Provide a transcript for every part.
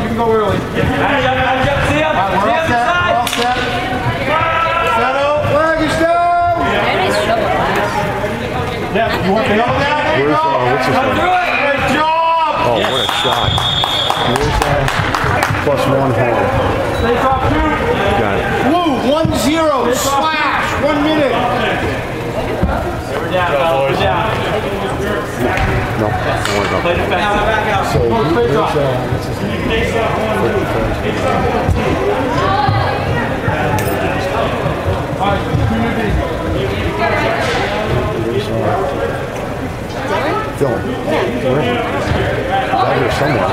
You can go early. You want down? There Where's, go. uh, what's his name? through it. Great job. Oh, what a shot. Where's that? Plus one two. Got it. Blue, one zero. Slash. One minute. We're down. We're down. No, don't worry about that. So, where's, uh, what's his name? Dylan. He's out here somewhere.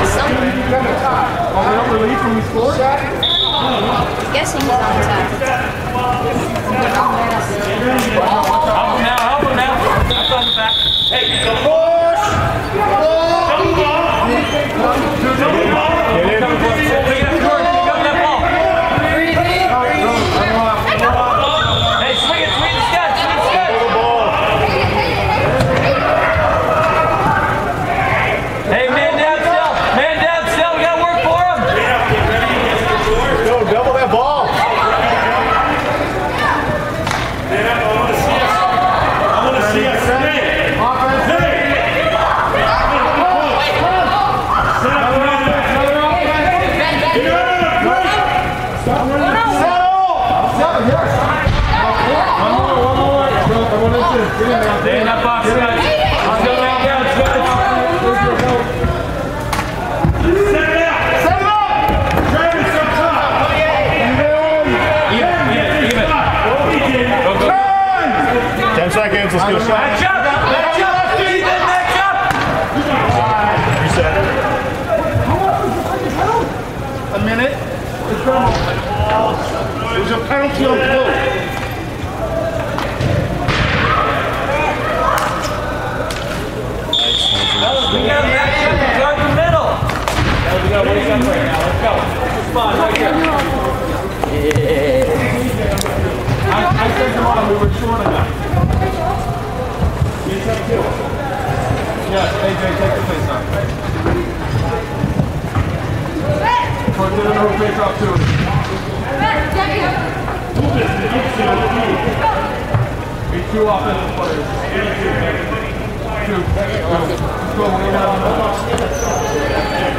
Oh, they don't relieve from the score? guessing he's on top. Help him now, help him now. That's on the back. Hey, go Push. 그 right now, let's go. Is fun, right here. I, I sent them on, we were short enough. Yes, AJ, take the face off. Put it in the face off too. Be two offensive players. Two. Go. Go. We're gonna- You're not. Do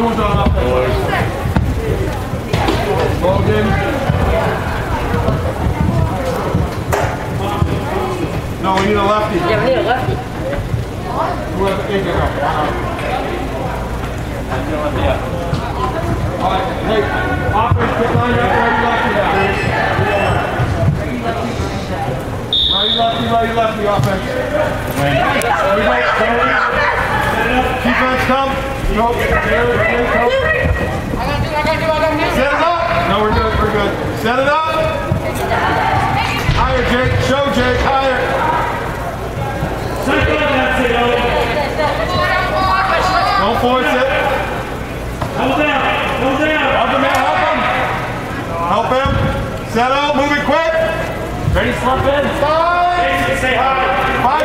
No, we need a lefty. Yeah, we need a lefty. Who has? All right, hey, offense, get lined up right lefty now. Lefty, lefty, offense. Defense come. Nope. I got you, I got you, I got you. Set it up. No, we're good, we're good. Set it up. Higher, Jake. Show Jake. Higher. Don't force it. Hold down. Hold down. Help him out. Help him. Help him. Set. Move it quick. Ready, slump in. Five. Say hi. Five.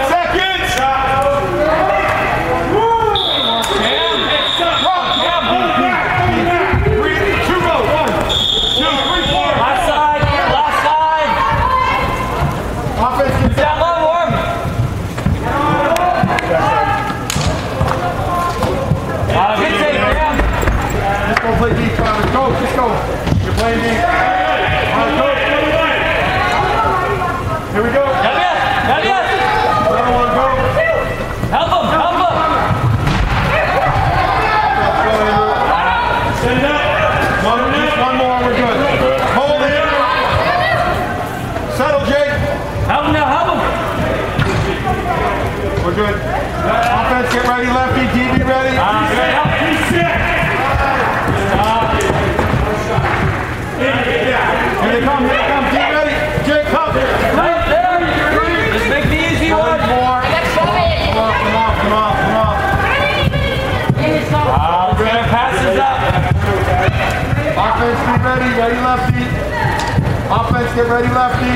Get ready, lefty.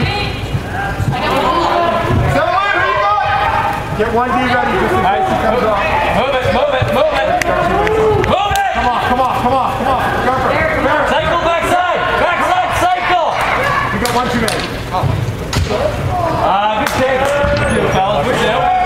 Celebrate, here you go. Get one D ready just in case he comes off. Move it, move it, move it. Move it! Come on, come on, come on, come on. Jumper. Cycle backside, backside, cycle. You got one too many. Oh. Uh, good chance. Good deal, fellas. Good deal.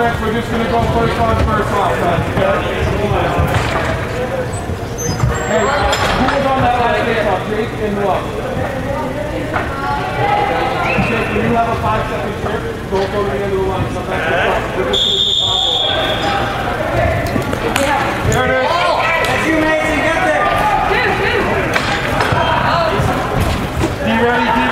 set. We're just going to go first on, first off. Hey, who was on that last faceoff? Jake and Love. Jake, when you have a five-second trip, go go the end of the line. Sometimes oh! ready,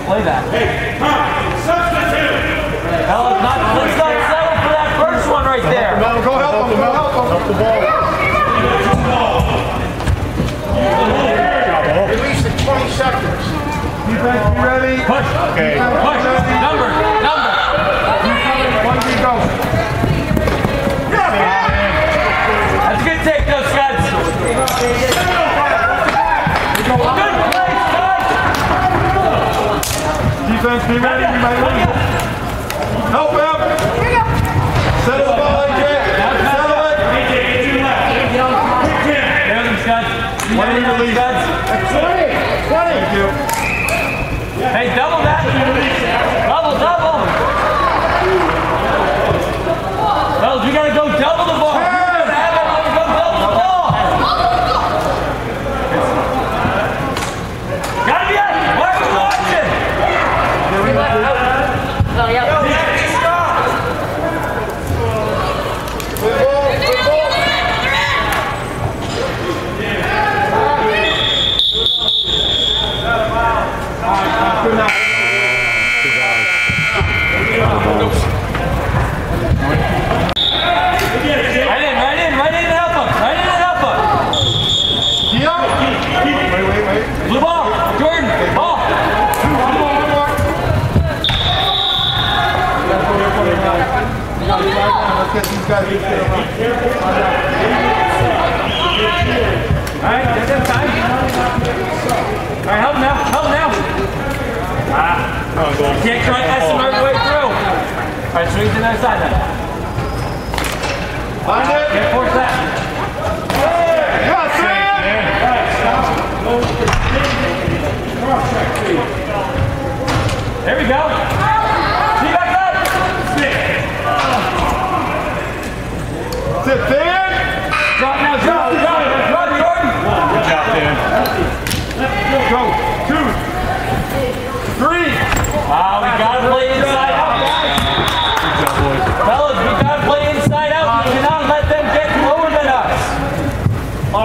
don't play that. Hey, substitute! Hell, let's not, settle for that first one right there. Go help him, go help him. Help the ball. At least in 20 seconds. You ready? Push. Okay. Push. Number. Number. You. One, two, go. That's a good take, though, Scott. Good. Defense, be ready, you help. lose it. Help him. The ball, AJ. Settle it. AJ, get left. There's him, Scott. What are we releasing? 20. 20. Thank you. Hey, double that. Double, double. Well, you got to go double the ball.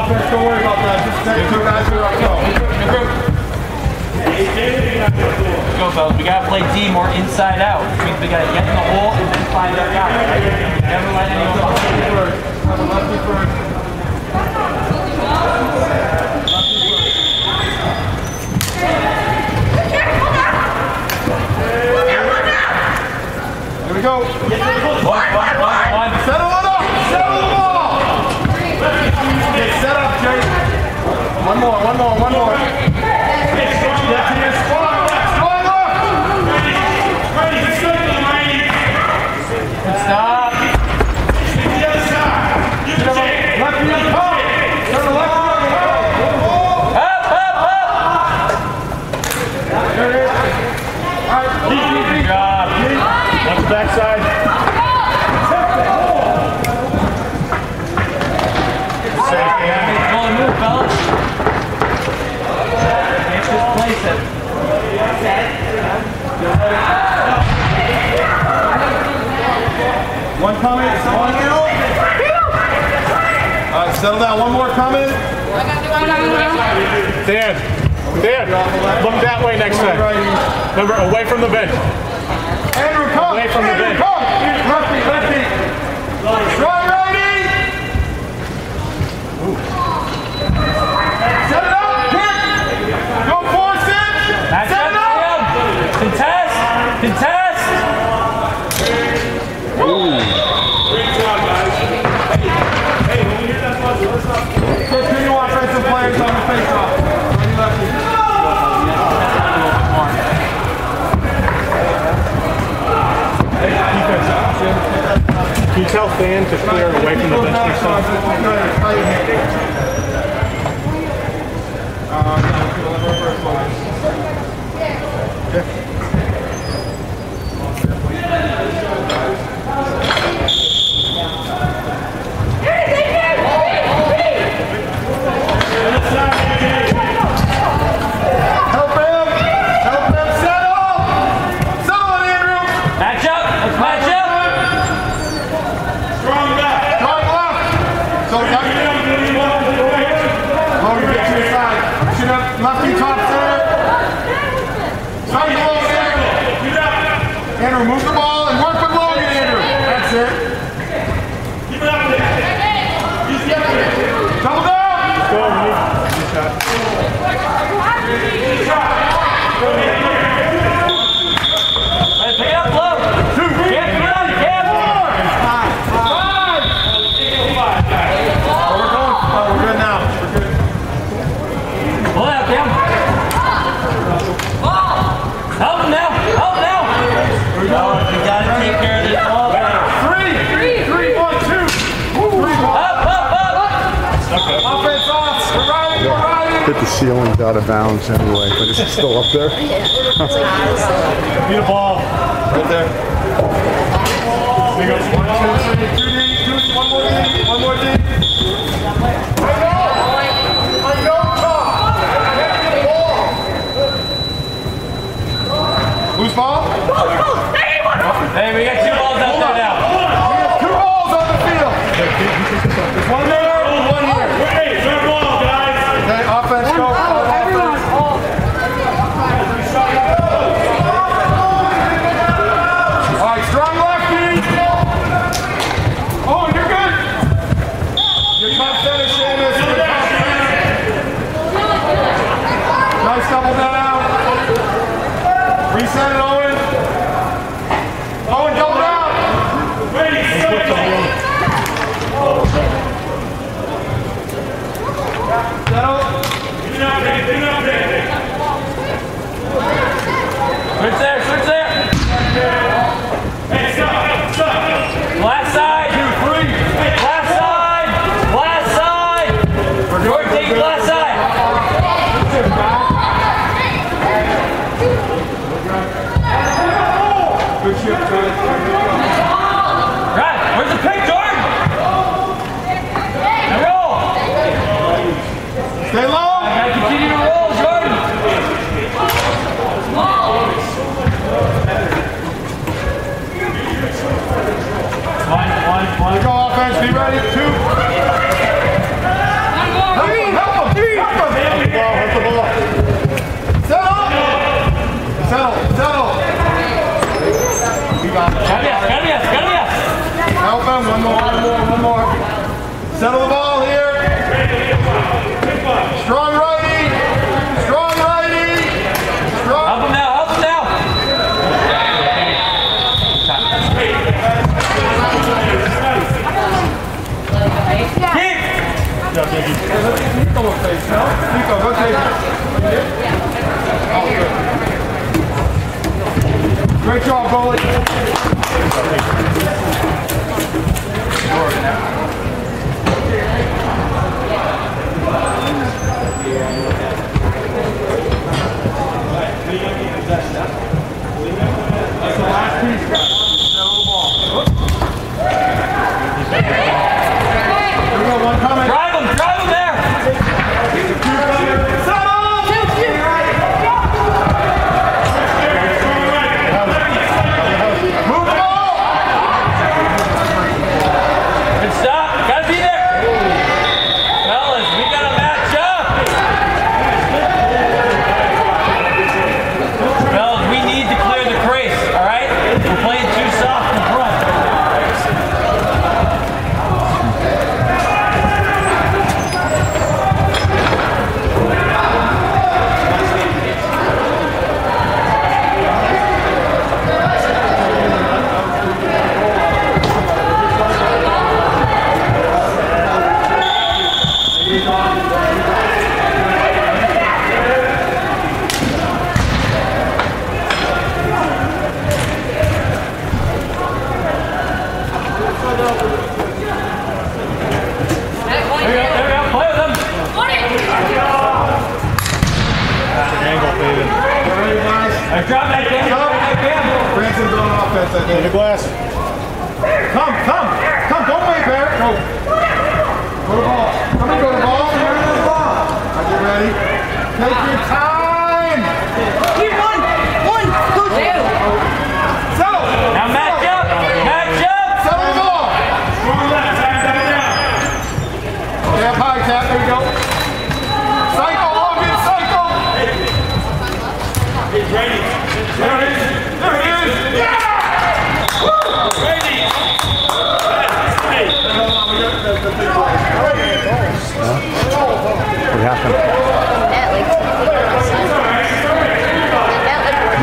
offense, don't worry about that. Just stay two guys go, fellas. We gotta play D more inside out, we gotta get in the hole and then find our guy. Right? Never let anyone else get it. Have a lefty first. Here we go. Get to the goal. One, one, one, one. more, one more, one more. more coming. Dan, Dan, look that way next time. Remember, away from the bench. Andrew, come. Away from Andrew, the bench. Come. Lefty, lefty. Righty. Set it up. Kick. Go forward. fan to clear away from the bench or something? Uh, Remember the ceiling's out of bounds anyway, but it's still up there. Beautiful. Right there.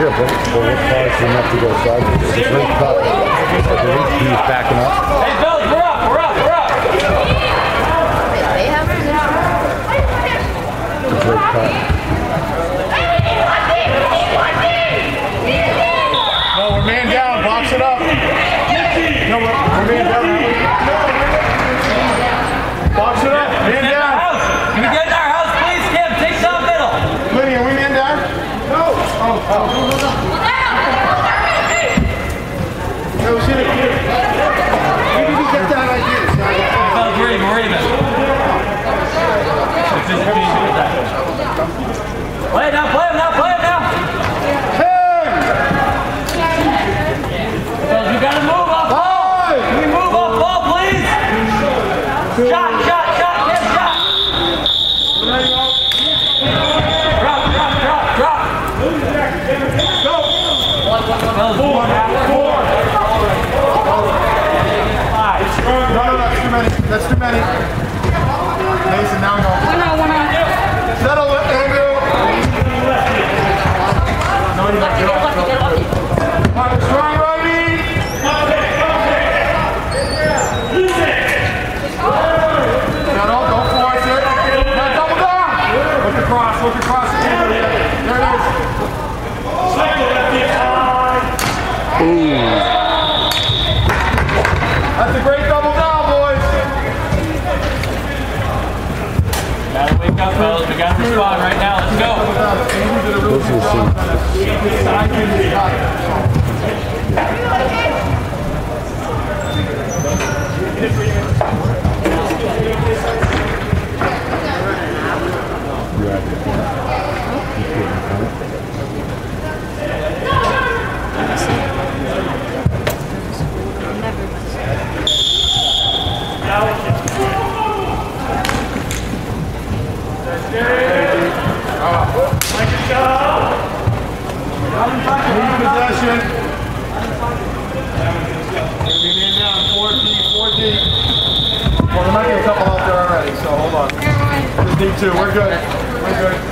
Yeah, but, but what caused him not to go sideways? It's a great cut. He was backing up. Hey, Bills, we're up, we're up, we're up. It's a great cut. No, we're man down. Box it up. No, we're, we're man Já Action. Every man down, 4D, 4D. Well, there might be a couple out there already, so hold on. Just two. We're good. We're good.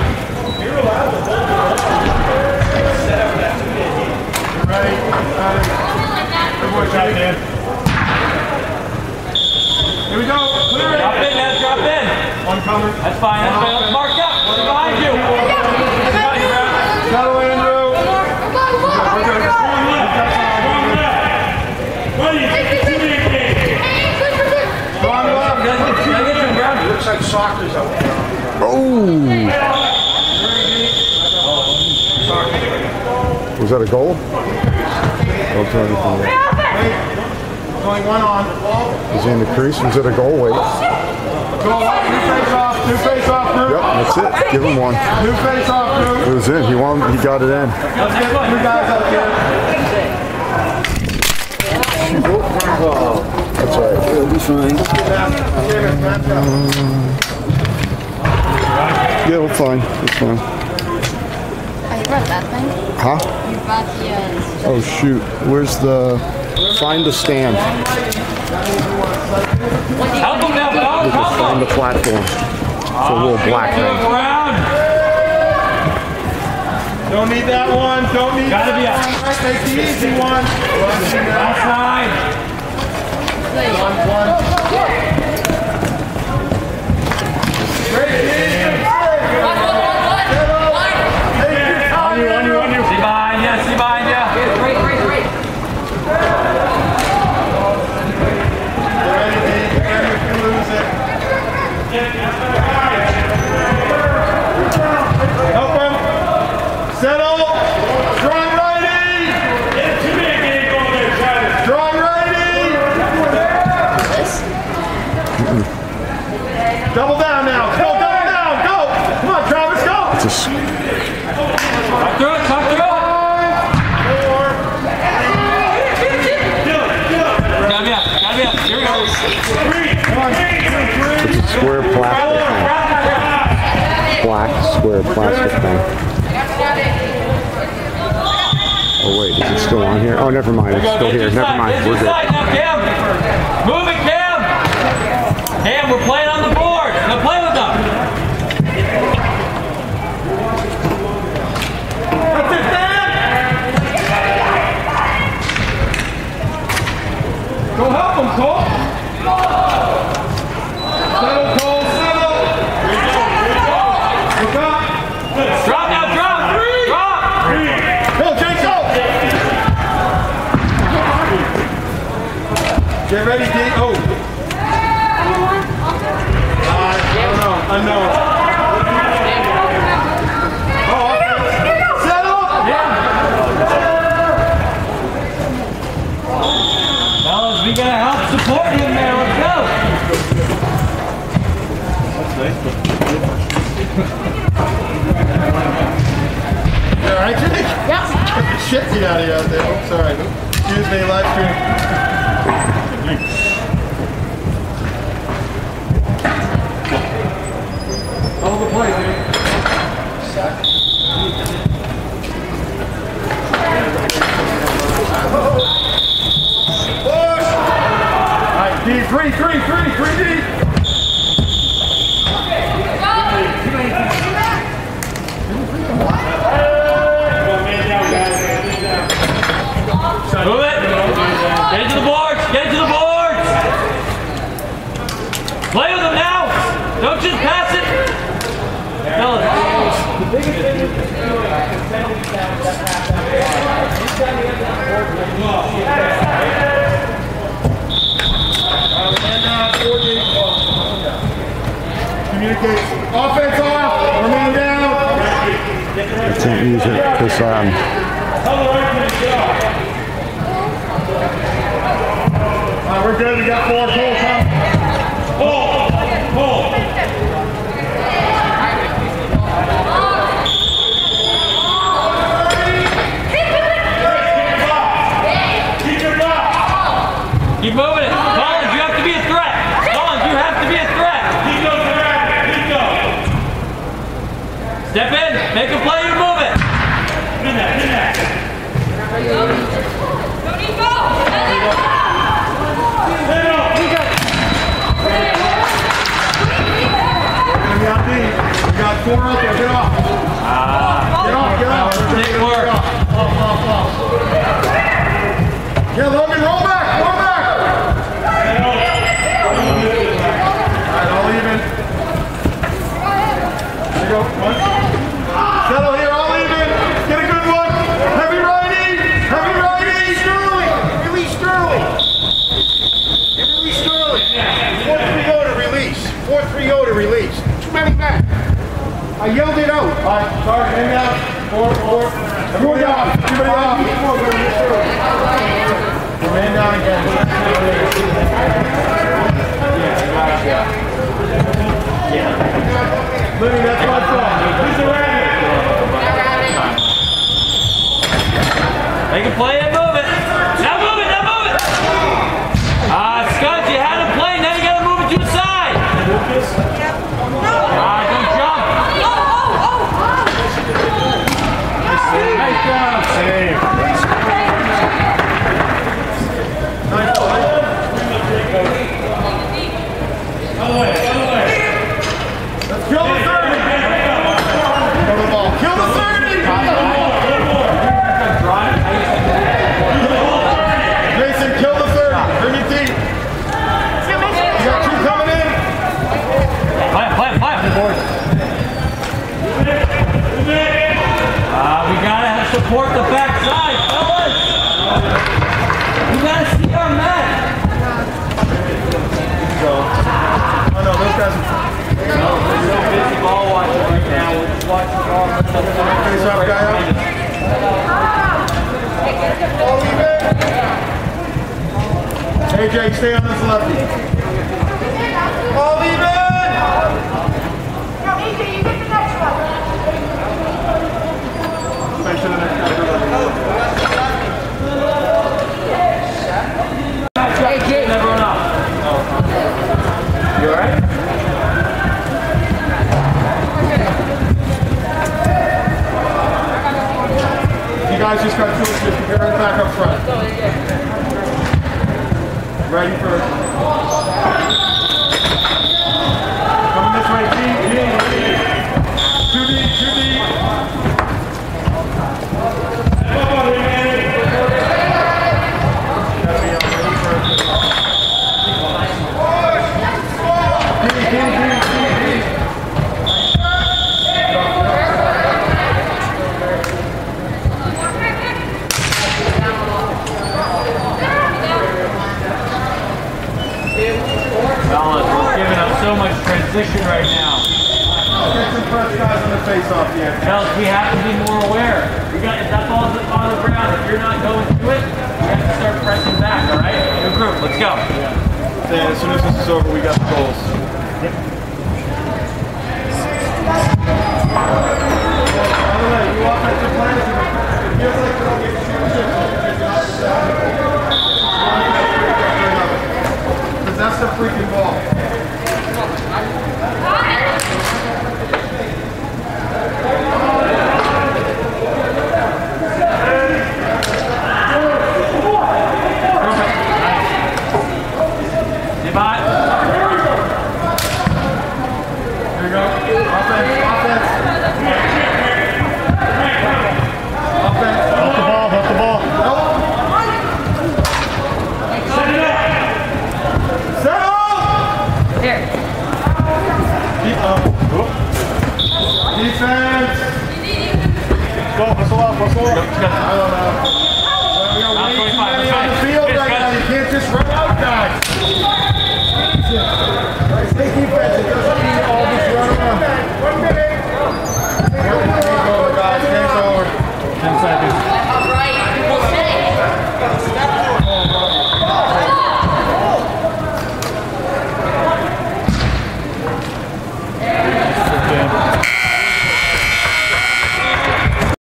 shot, Dan. Here we go. Clear drop it. in, Nez. Drop in. One cover. That's fine. That's fine. Let's mark up. What's behind you? Settle, Andrew. Looks like soccer's out there. Oh! Was that a goal? Alternative. Only one on. He's in the crease. He's at a goal weight. Goal up, new face off, new face off, group. Yep, that's it. Give him one. New face off, group. It was in. He won. He got it in. Let's get two guys up here. That's right. It'll be fine. Um, yeah, we're fine. It's fine. Oh, you brought that thing? Huh? You brought the. Uh, oh, shoot. Where's the find the stand? Help him now, fellas. Help him. Find the platform. It's a little black Move thing. Don't need that one. Don't need Gotta be that a- one. Take the easy one. Outside. On you, on you, on you. See behind you. See behind you. Great, great, great. Ready, Dave. Ready if you lose it. Help him. Settle. Strong righty. Too big, Dave, go there, Travis. Strong righty. Double down now. Go, double down. Go. Come on, Travis, go. Just Talk through it. Talk through it. Four. Gotta be up. Gotta be up. Here we go. square plastic thing. Black square plastic thing. Oh wait, is it still on here? Oh, never mind. It's still here. Never mind. We're good. Move it, Cam. Cam, we're playing on the board. Now play with them. Go help him, Cole. Shit beat out of you out there. Oh, sorry. Excuse me, live stream. Hold the play, dude. Push! All right, D, three, three, three, three, D. Move it. Get it to the boards. Get it to the boards. Play with them now. Don't just pass it. Fellas. Communicate. Off. I can't use it because um, All right, we're good. We got four. Pull, four out there. Get off. Get off. Get off. Take work. Off, off, off. Yeah, Logan, roll back. Roll back. All right, all even. There you go. One. Settle here, all even. Get a good one. Heavy righty. Heavy righty. Sterling. Release Sterling. Get release Sterling. 4-3-0 to release. 4-3-0 to release. Too many back. I yelled it out. All right, sorry, hang out. Four, four. Everybody off. Everybody off. Remain down again. Living, that's my fault. Who's around Make a play it. support the backside, fellas. You gotta see our men. So, oh no, those guys. No, we're so busy ball watching right now. We're just watching all the stuff. Finish up, guy up. AJ, stay on this left.